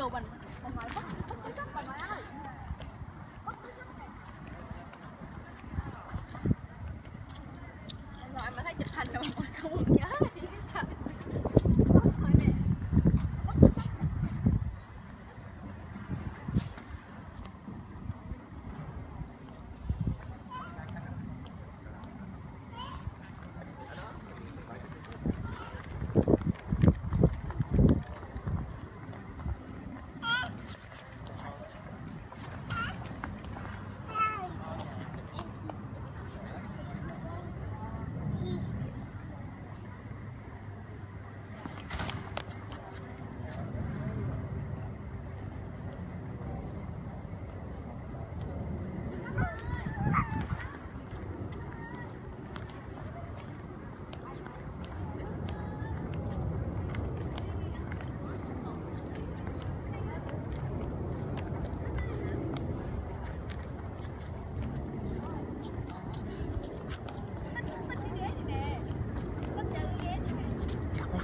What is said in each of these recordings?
chiều mình mình nói mình mà thấy chụp hình rồi mình không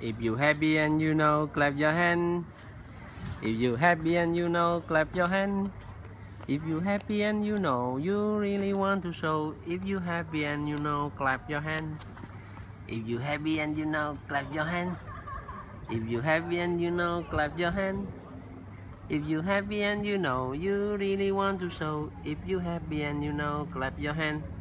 If you happy and you know, clap your hand. If you happy and you know, clap your hand. If you happy and you know, you really want to show. If you happy and you know, clap your hand. If you happy and you know, clap your hand. If you happy and you know, clap your hand. If you happy and you know, you really want to show. If you happy and you know, clap your hand.